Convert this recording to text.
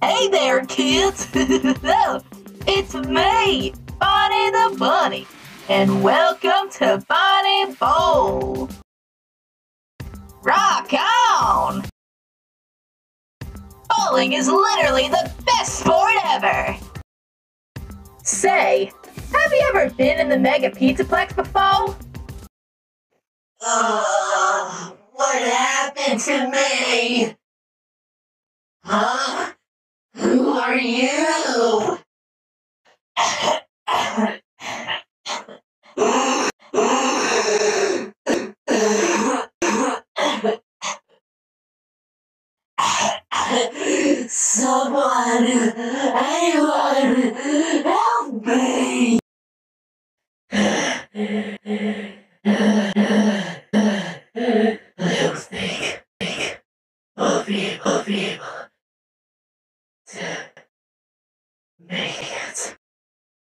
Hey there, kids! it's me, Bonnie the Bunny, and welcome to Bonnie Bowl! Rock on! Bowling is literally the best sport ever! Say, have you ever been in the Mega Pizzaplex before? Uh, what happened to me? Huh? Are you? Someone, anyone, help me! I don't think, think of you, of Maniacs